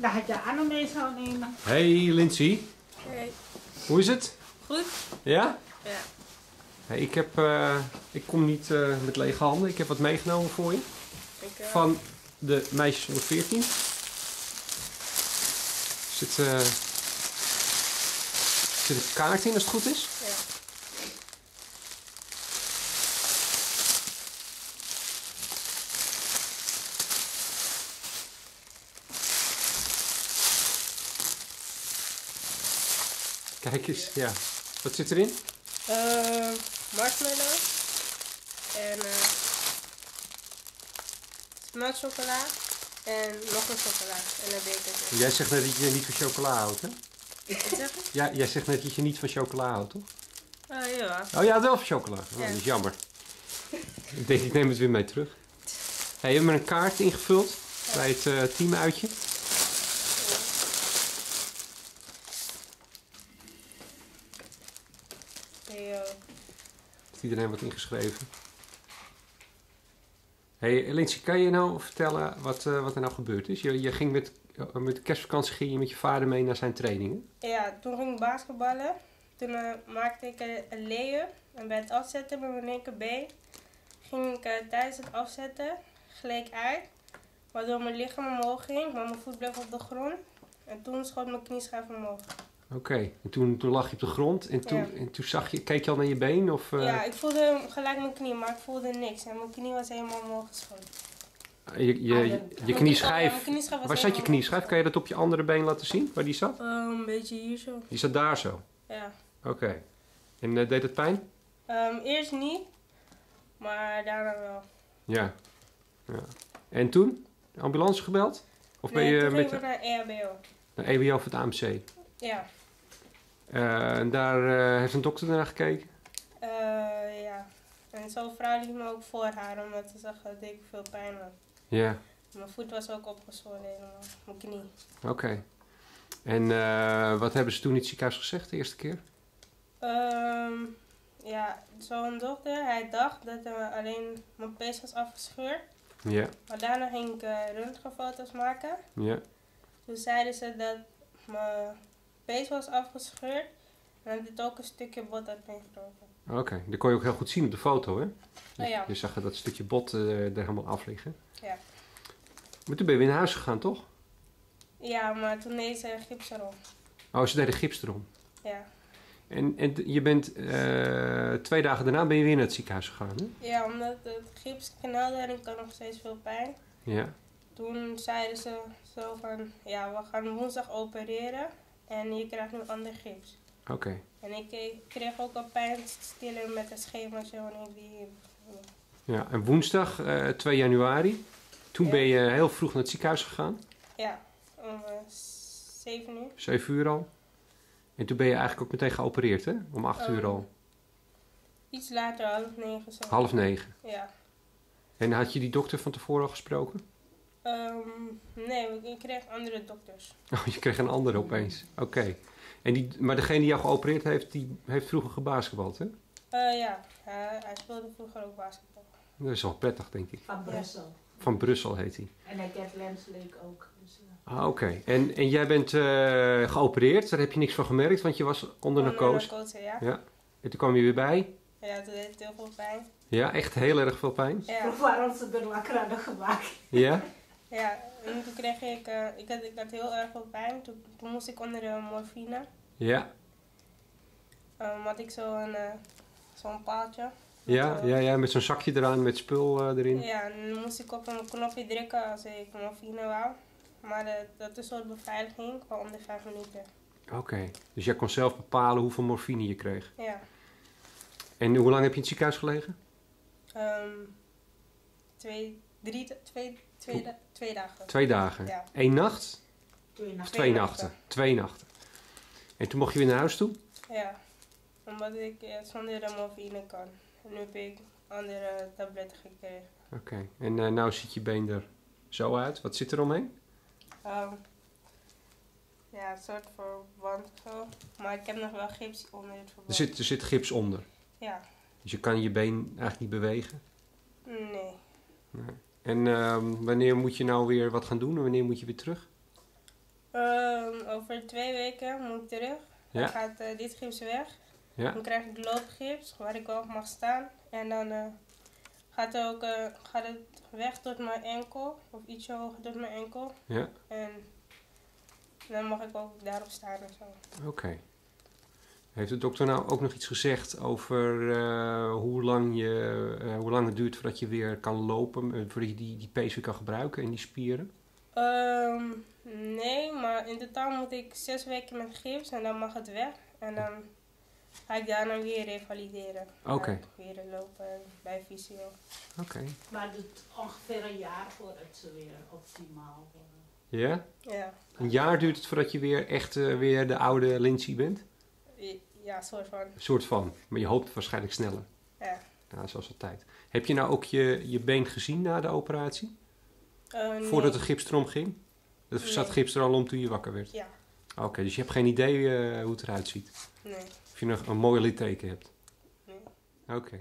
Dan had je Anne mee zou nemen. Hey Lindsay, Hey. hoe is het? Goed? Ja? Ja. Hey, ik, heb, eh, ik kom niet eh, met lege handen. Ik heb wat meegenomen voor je. Ik, eh, Van de meisjes onder 14. Er zit, eh, zit een kaart in als het goed is. ja. Kijk eens, ja. Wat zit erin? Eh, marshmallow. En eh melkchocola. En nog een chocola. En een bekertje. Jij zegt net dat je niet van chocola houdt, hè? Ja, jij zegt net dat je niet van chocola houdt, toch? Oh ja. Oh ja, wel van chocola. Oh, Ja. Dat is jammer. ik denk, ik neem het weer mee terug. Hey, je hebt me een kaart ingevuld bij het eh, teamuitje. Eh, Heeft iedereen wat ingeschreven? Hey, Lindsay, kan je nou vertellen wat, eh, wat er nou gebeurd is? Je, je ging met, eh, met de kerstvakantie ging je met je vader mee naar zijn trainingen. ja, toen ging ik basketballen. Toen eh, maakte ik een, lay-up. En bij het afzetten met mijn linkerbeen ging ik tijdens het afzetten gelijk uit. Waardoor mijn lichaam omhoog ging, maar mijn voet bleef op de grond. En toen schoot mijn knieschijf omhoog. Oké, en toen, toen lag je op de grond en toen, Ja. en toen zag je, keek je al naar je been? Of, eh, Ja, ik voelde gelijk mijn knie, maar ik voelde niks. En mijn knie was helemaal omhoog geschoten. je, je, je, je knieschijf. Waar zat je knieschijf? Kan je dat op je andere been laten zien? Waar die zat? Eh, een beetje hier zo. Die zat daar zo. Ja. Oké. En eh, deed het pijn? Ehm, eerst niet, maar daarna wel. Ja. ja. En toen? Ambulance gebeld? Of ben je toen met we naar EHBO. de EBO of het AMC? Ja. Eh, en daar eh, heeft een dokter naar gekeken? Eh, ja. En zo'n vrouw liet me ook voor haar, omdat ze zag dat ik veel pijn had. Ja. Mijn voet was ook opgezwollen helemaal, mijn knie. Oké. En wat hebben ze toen in het ziekenhuis gezegd de eerste keer? Ehm, ja, zo'n dokter, hij dacht dat alleen mijn pees was afgescheurd. Ja. Maar daarna ging ik röntgenfoto's maken. Ja. Toen zeiden ze dat mijn pees was afgescheurd. En dat dit ook een stukje bot had meegebroken. Oké. Dat kon je ook heel goed zien op de foto, hè? Oh ja. Je zag dat stukje bot eh, er helemaal af liggen. Ja. Maar toen ben je weer naar huis gegaan, toch? Ja, maar toen deed ze gips erop. Oh, ze deden gips erom. Ja. En, en je bent eh, twee dagen daarna ben je weer naar het ziekenhuis gegaan, hè? ja, omdat het gips knelde en ik had nog steeds veel pijn. Ja. Toen zeiden ze zo van, ja, we gaan woensdag opereren. En je krijgt nu ander gips. Oké. En ik eh, kreeg ook een pijnstiller met een schemaatje wanneer ik die... Ja. En woensdag, eh 2 januari, toen Ja. ben je heel vroeg naar het ziekenhuis gegaan. Ja, om eh, 7 uur. 7 uur al. En toen ben je eigenlijk ook meteen geopereerd, hè? Om 8 uur al. Iets later, half negen zo. Half negen. Ja. En had je die dokter van tevoren al gesproken? Ehm, nee, ik kreeg andere dokters. Oh, je kreeg een andere opeens. Oké. En die, maar degene die jou geopereerd heeft, die heeft vroeger gebasketbald, hè? Eh, ja, hij, hij speelde vroeger ook basketbal. Dat is wel prettig, denk ik. Van Brussel. Van Brussel heet hij. En hij kent Lens Leek ook. Dus, eh, Ah, oké. En, en jij bent eh, geopereerd, daar heb je niks van gemerkt, want je was onder narcose. narcose, ja. Ja. En toen kwam je weer bij. Ja, toen deed het heel veel pijn. Ja, echt heel erg veel pijn. Ja, waarom ze er wakker hadden gemaakt. Ja? ja. en toen kreeg ik, eh, ik, had, ik had heel erg veel pijn. Toen, toen moest ik onder de morfine. Ja. Um, had ik zo'n eh, zo'n paaltje. Ja, Met, eh, ja, ja, met zo'n zakje eraan met spul eh, erin. Ja, en dan moest ik op een knopje drukken als ik morfine wou. Maar eh, dat is een soort beveiliging van om de vijf minuten. Oké. Dus jij kon zelf bepalen hoeveel morfine je kreeg. Ja. En hoe lang heb je in het ziekenhuis gelegen? Ehm, twee, drie, twee, twee, da- twee dagen. Twee dagen. Ja. Eén nacht? Twee nachten. Twee nachten. nachten. Twee nachten. En toen mocht je weer naar huis toe? Ja, omdat ik eh, zonder de morfine kan. En nu heb ik andere tabletten gekregen. Oké. En eh nou ziet je been er zo uit. Wat zit er omheen? Ehm, ja, een soort verband of zo. Maar ik heb nog wel gips onder het verband. Er zit, er zit gips onder. Ja, Dus je kan je been eigenlijk niet bewegen. nee. En ehm, wanneer moet je nou weer wat gaan doen en wanneer moet je weer terug? twee weken moet ik terug. Ja. Dan gaat eh, dit gips weg. Ja. Dan krijg ik loopgips waar ik op mag staan. En dan eh, gaat, het ook, eh, gaat het weg tot mijn enkel. Of ietsje hoger tot mijn enkel. Ja. En dan mag ik ook daarop staan en zo. Oké. Heeft de dokter nou ook nog iets gezegd over hoe, lang je, hoe lang het duurt voordat je weer kan lopen, eh, voordat je die, die pees weer kan gebruiken en die spieren? Ehm, nee, maar in totaal moet ik zes weken met gips en dan mag het weg. En dan ga ik daarna weer revalideren. Oké. Weer lopen bij fysio. Oké. Maar het duurt ongeveer een jaar voordat ze weer optimaal worden. Ja? Ja, Een jaar duurt het voordat je weer echt eh, weer de oude Lindsay bent? Ja, soort van. Een soort van. Maar je hoopt waarschijnlijk sneller. Ja. Ja, zoals altijd. Heb je nou ook je, je been gezien na de operatie? Eh, nee. Voordat de gips erom ging? Er zat Nee. gips er al om toen je wakker werd? Ja, Oké, dus je hebt geen idee eh, hoe het eruit ziet? nee, Of je nog een mooi litteken hebt? nee. Oké.